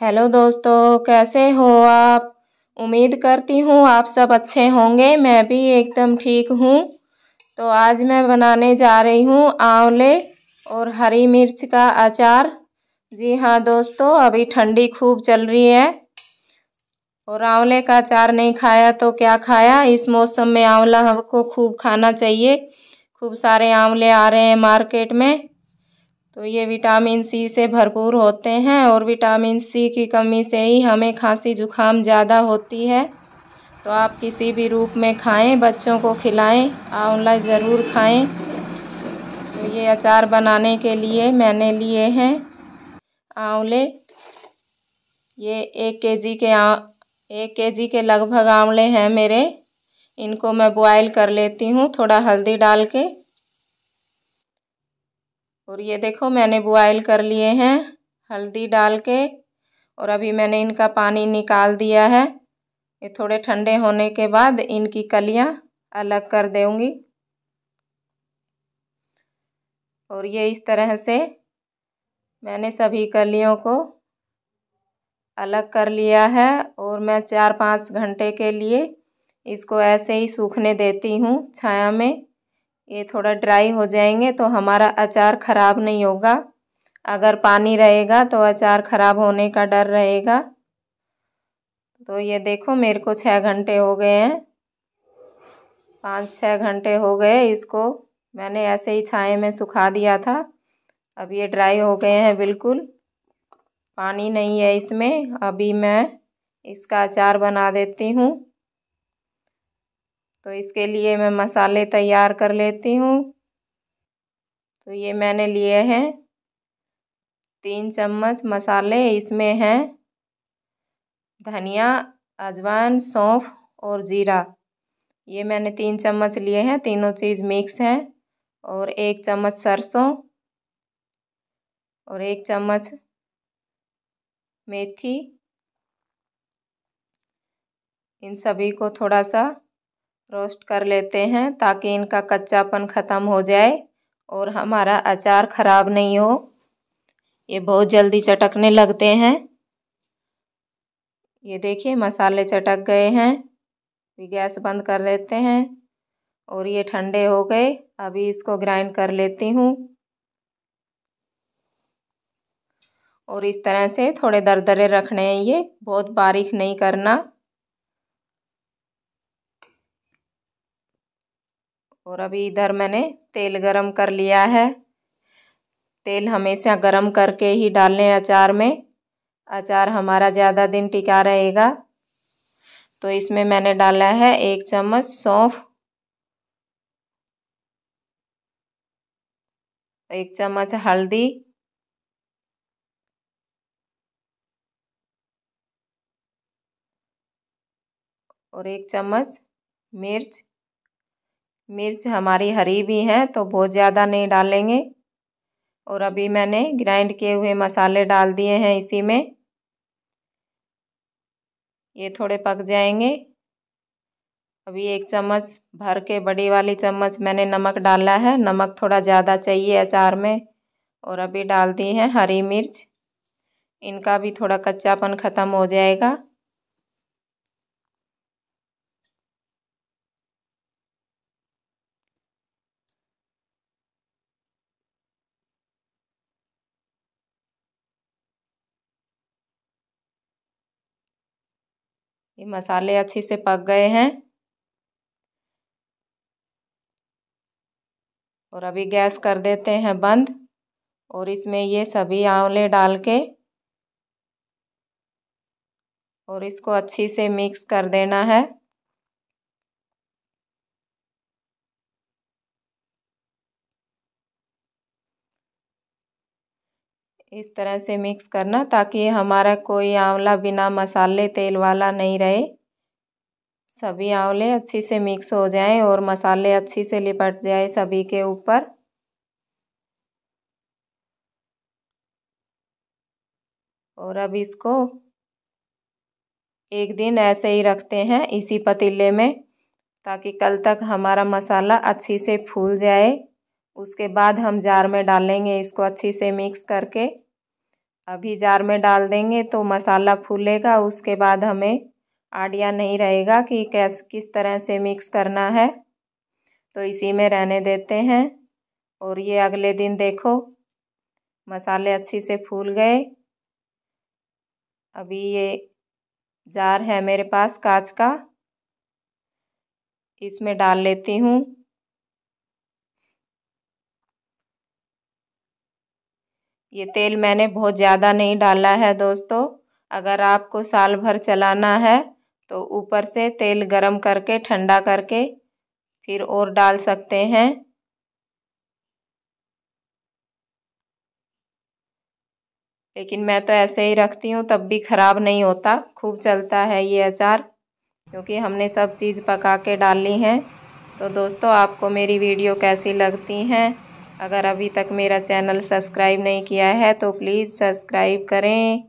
Hello दोस्तों, कैसे हो आप? उम्मीद करती हूँ आप सब अच्छे होंगे, मैं भी एकदम ठीक हूँ। तो आज मैं बनाने जा रही हूँ आंवले और हरी मिर्च का अचार। जी हाँ दोस्तों, अभी ठंडी खूब चल रही है और आंवले का अचार नहीं खाया तो क्या खाया? इस मौसम में आंवला हमको खूब खाना चाहिए। खूब सारे आंवले आ रहे हैं मार्केट में। तो ये विटामिन सी से भरपूर होते हैं और विटामिन सी की कमी से ही हमें खांसी जुकाम ज़्यादा होती है। तो आप किसी भी रूप में खाएँ, बच्चों को खिलाएँ आंवला ज़रूर खाएँ। तो ये अचार बनाने के लिए मैंने लिए हैं आंवले। ये एक के जी के आ, एक के जी के लगभग आंवले हैं मेरे। इनको मैं बॉयल कर लेती हूँ थोड़ा हल्दी डाल के। और ये देखो, मैंने बॉयल कर लिए हैं, हल्दी डाल के, और अभी मैंने इनका पानी निकाल दिया है। ये थोड़े ठंडे होने के बाद इनकी कलियाँ अलग कर दूँगी। और ये इस तरह से मैंने सभी कलियों को अलग कर लिया है, और मैं चार पाँच घंटे के लिए इसको ऐसे ही सूखने देती हूँ छाया में। ये थोड़ा ड्राई हो जाएँगे तो हमारा अचार ख़राब नहीं होगा। अगर पानी रहेगा तो अचार ख़राब होने का डर रहेगा। तो ये देखो, मेरे को छः घंटे हो गए हैं। पाँच छः घंटे हो गए इसको। मैंने ऐसे ही छाए में सुखा दिया था। अब ये ड्राई हो गए हैं बिल्कुल। पानी नहीं है इसमें। अभी मैं इसका अचार बना देती हूँ। तो इसके लिए मैं मसाले तैयार कर लेती हूँ। तो ये मैंने लिए हैं। तीन चम्मच मसाले इसमें हैं। धनिया, अजवाइन, सौंफ और जीरा। ये मैंने तीन चम्मच लिए हैं, तीनों चीज़ मिक्स हैं और एक चम्मच सरसों और एक चम्मच मेथी। इन सभी को थोड़ा सा रोस्ट कर लेते हैं ताकि इनका कच्चापन ख़त्म हो जाए और हमारा अचार ख़राब नहीं हो। ये बहुत जल्दी चटकने लगते हैं। ये देखिए, मसाले चटक गए हैं। गैस बंद कर लेते हैं और ये ठंडे हो गए। अभी इसको ग्राइंड कर लेती हूँ। और इस तरह से थोड़े दरदरे रखने हैं ये। बहुत बारीक नहीं करना। और अभी इधर मैंने तेल गरम कर लिया है। तेल हमेशा गरम करके ही डालने अचार में। अचार हमारा ज़्यादा दिन टिका रहेगा। तो इसमें मैंने डाला है एक चम्मच सौंफ। एक चम्मच हल्दी। और एक चम्मच मिर्च। मिर्च हमारी हरी भी हैं तो बहुत ज़्यादा नहीं डालेंगे। और अभी मैंने ग्राइंड किए हुए मसाले डाल दिए हैं इसी में। ये थोड़े पक जाएँगे। अभी एक चम्मच भर के बड़ी वाली चम्मच मैंने नमक डाला है, नमक थोड़ा ज़्यादा चाहिए अचार में। और अभी डाल दी है हरी मिर्च। इनका भी थोड़ा कच्चापन ख़त्म हो जाएगा। ये मसाले अच्छे से पक गए हैं। और अभी गैस कर देते हैं बंद। और इसमें ये सभी आंवले डाल के और इसको अच्छी से मिक्स कर देना है। इस तरह से मिक्स करना ताकि हमारा कोई आंवला बिना मसाले तेल वाला नहीं रहे। सभी आंवले अच्छी से मिक्स हो जाएँ और मसाले अच्छी से लिपट जाए सभी के ऊपर। और अब इसको एक दिन ऐसे ही रखते हैं इसी पतीले में ताकि कल तक हमारा मसाला अच्छी से फूल जाए। उसके बाद हम जार में डालेंगे इसको अच्छी से मिक्स करके। अभी जार में डाल देंगे तो मसाला फूलेगा, उसके बाद हमें आइडिया नहीं रहेगा कि कैस, किस तरह से मिक्स करना है। तो इसी में रहने देते हैं और ये अगले दिन देखो, मसाले अच्छी से फूल गए। अभी ये जार है मेरे पास कांच का, इसमें डाल लेती हूँ। ये तेल मैंने बहुत ज़्यादा नहीं डाला है दोस्तों। अगर आपको साल भर चलाना है तो ऊपर से तेल गरम करके, ठंडा करके फिर और डाल सकते हैं। लेकिन मैं तो ऐसे ही रखती हूँ, तब भी ख़राब नहीं होता। खूब चलता है ये अचार, क्योंकि हमने सब चीज़ पका के डाली हैं। तो दोस्तों, आपको मेरी वीडियो कैसी लगती हैं? अगर अभी तक मेरा चैनल सब्सक्राइब नहीं किया है तो प्लीज़ सब्सक्राइब करें।